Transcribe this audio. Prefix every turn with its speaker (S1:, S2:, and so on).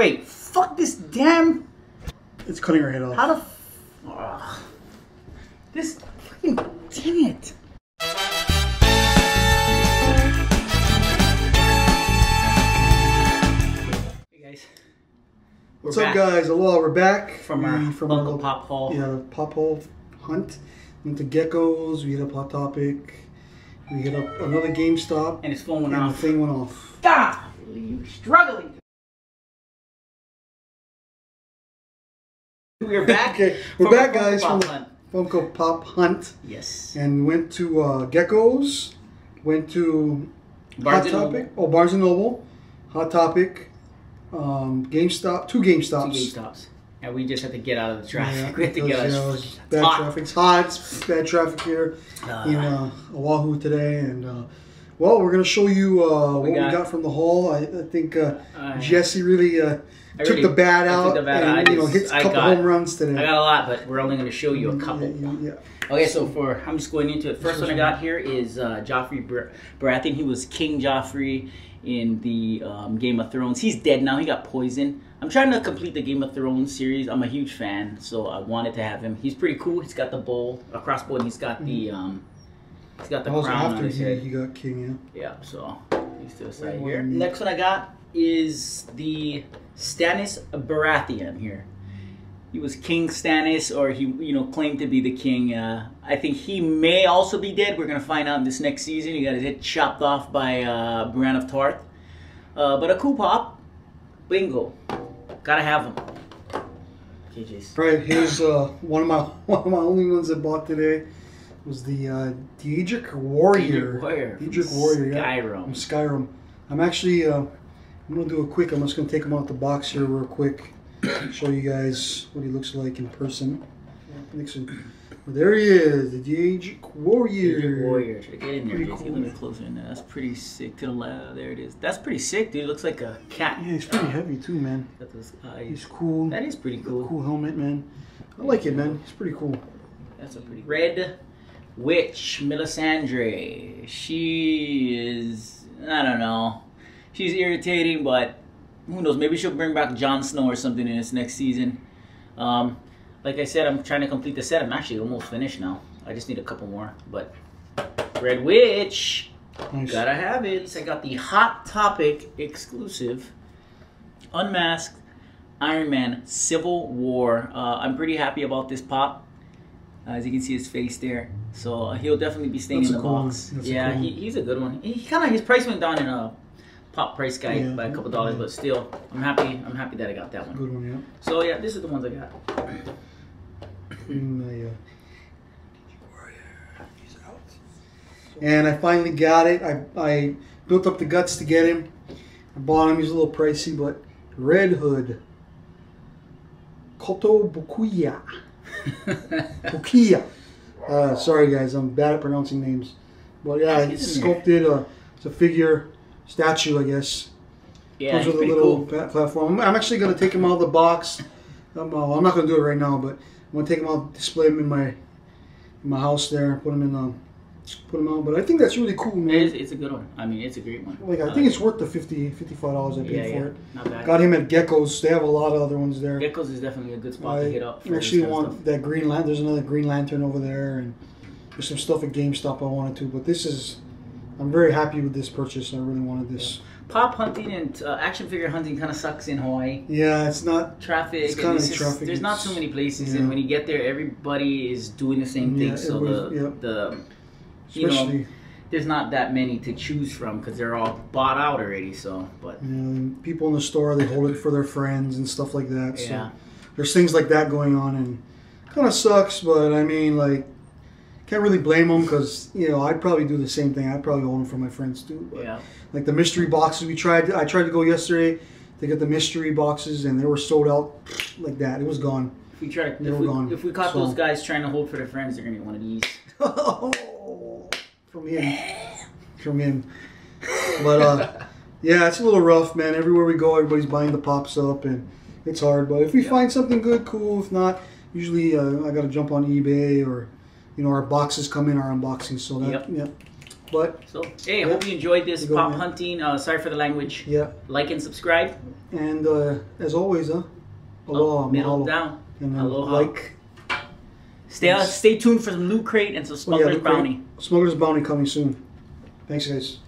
S1: Wait, fuck this damn.
S2: It's cutting her head off.
S1: How the. F- Ugh. this fucking. Dang it. Hey guys. We're
S2: What's
S1: back
S2: up, guys? Hello, we're back
S1: From our
S2: We- little-
S1: Pop hole.
S2: Yeah, the pop hole hunt. Went to Geckos. We hit up Hot Topic. We hit up another GameStop.
S1: And his phone went
S2: and the thing went off.
S1: God, you struggling. We're back.
S2: Okay, we're back, guys, from the. Funko Pop hunt.
S1: Yes.
S2: And we went to uh, Geckos. Went to
S1: Barnes
S2: Hot Topic.
S1: Noble.
S2: Oh, Barnes and Noble. Hot Topic. Um, GameStop. Two GameStops.
S1: Two GameStops. And we just had to get out of the traffic.
S2: Yeah,
S1: we had to get out
S2: you know,
S1: of
S2: it's
S1: the
S2: bad
S1: hot.
S2: traffic. It's hot. It's bad traffic here
S1: Uh,
S2: in uh, Oahu today, and uh, well, we're gonna show you uh, what we
S1: got-
S2: got from the haul. I, I think uh,
S1: uh,
S2: Jesse really uh, took
S1: really-
S2: the bat out
S1: the bat
S2: and
S1: I
S2: you know hits a
S1: I
S2: couple
S1: got-
S2: home runs today.
S1: I got a lot, but we're only going to show you a couple.
S2: Yeah, yeah, yeah.
S1: Okay, so for I'm just going into it. First one I got here is uh, Joffrey Br- Baratheon. He was King Joffrey in the um, Game of Thrones. He's dead now. He got poisoned. I'm trying to complete the Game of Thrones series. I'm a huge fan, so I wanted to have him. He's pretty cool. He's got the bow, a crossbow, and he's got the um, he's got the
S2: That was
S1: crown on
S2: after
S1: his
S2: he,
S1: head.
S2: he got king.
S1: Yeah, Yeah, so he's to the side
S2: Right,
S1: here.
S2: well,
S1: Next one I got is the Stannis Baratheon here. He was King Stannis, or he, you know, claimed to be the king. Uh, I think he may also be dead. We're gonna find out in this next season. He got his head chopped off by uh, Brienne of Tarth. Uh, but a coup pop, bingo, gotta have him. Okay, Jace.
S2: Right, here's uh, one of my one of my only ones I bought today was the uh, Daedric Warrior.
S1: Daedric Warrior.
S2: Daedric Warrior, yeah. From
S1: Skyrim.
S2: Skyrim. I'm actually uh, I'm gonna do a quick. I'm just gonna take him out the box here real quick. Show you guys what he looks like in person. Nixon. Well, there he is, the Daedric Warrior.
S1: Daedric Warrior. Get in there,
S2: Pretty cool.
S1: Get a little closer in there. That's pretty sick. To the left, there it is. That's pretty sick, dude. It looks like a cat.
S2: Yeah, he's pretty heavy too, man.
S1: Got those eyes.
S2: He's cool.
S1: That is pretty cool.
S2: Cool helmet, man. I like it, man. He's pretty cool.
S1: That's a pretty red witch, Melisandre. She is I don't know. She's irritating, but who knows? Maybe she'll bring back Jon Snow or something in this next season. Um, like I said, I'm trying to complete the set. I'm actually almost finished now. I just need a couple more. But Red Witch,
S2: Nice.
S1: gotta have it. I got the Hot Topic exclusive, unmasked Iron Man Civil War. Uh, I'm pretty happy about this pop. Uh, as you can see his face there. So uh, he'll definitely be staying
S2: That's
S1: in the
S2: cool
S1: box.
S2: one. That's a
S1: Yeah,
S2: cool
S1: he, he's a good one. He, kind of his price went down in a Pop Price Guide
S2: Yeah.
S1: by a couple dollars, but still, I'm happy. I'm happy that I got that one.
S2: Good one, yeah.
S1: So yeah, this is the ones I got.
S2: And, uh, he's out. And I finally got it. I, I built up the guts to get him. I bought him. He's a little pricey, but Red Hood. Koto Bukuya. Bukiya. Uh, sorry, guys. I'm bad at pronouncing names. But yeah, it's sculpted. Uh, it's a figure, statue, I guess.
S1: yeah,
S2: Comes with a little
S1: cool.
S2: platform. I'm- I'm actually going to take him out of the box. Um, uh, I'm not going to do it right now, but I'm going to take him out, display him in my in my house there, put him in, um, put them out. But I think that's really cool, man.
S1: It is, it's a good one. I mean, it's a great one.
S2: Like I think it's worth the 50 dollars I paid
S1: yeah,
S2: for
S1: yeah,
S2: it.
S1: not bad.
S2: Got him at Geckos. They have a lot of other ones there.
S1: Geckos is definitely a good spot to hit up.
S2: I actually
S1: kind of
S2: want that Green Lantern. There's another Green Lantern over there, and there's some stuff at GameStop I wanted to. But this is, I'm very happy with this purchase. I really wanted this.
S1: stuff. Pop hunting and uh, action figure hunting kind of sucks in Hawaii.
S2: Yeah, it's not.
S1: Traffic.
S2: It's kinda
S1: just-
S2: traffic,
S1: There's not
S2: it's-
S1: so many places,
S2: yeah.
S1: and when you get there, everybody is doing the same
S2: Yeah,
S1: thing. So the
S2: everybody's-
S1: you know there's not that many to choose from because they're all bought out already. So, but
S2: know, people in the store they hold it for their friends and stuff like that. So
S1: yeah,
S2: there's things like that going on, and kind of sucks. But I mean, like, can't really blame them because you know I'd probably do the same thing. I'd probably hold them for my friends too. But,
S1: yeah.
S2: Like the mystery boxes we tried. I tried to go yesterday to get the mystery boxes, and they were sold out like that. It was gone.
S1: If we try, if we,
S2: gone.
S1: if we caught
S2: So-
S1: those guys trying to hold for their friends, they're gonna get one of these.
S2: from him, from him. But uh, yeah, it's a little rough, man. Everywhere we go, everybody's buying the pops up, and it's hard. But if we find something good, cool. If not, usually uh, I got to jump on eBay or, you know, our boxes come in our unboxing. So that,
S1: Yep.
S2: yep. But
S1: So, hey, I
S2: Yeah.
S1: hope you enjoyed this
S2: You
S1: pop
S2: man.
S1: hunting. Uh, sorry for the language.
S2: yeah,
S1: Like and subscribe.
S2: and uh, as always, huh? Aloha,
S1: Up, middle
S2: mahalo.
S1: down.
S2: And uh,
S1: Aloha.
S2: like
S1: Stay uh, stay tuned for some loot crate and some
S2: oh, yeah,
S1: smuggler's
S2: the crate-
S1: bounty.
S2: Smuggler's bounty coming soon. Thanks, guys.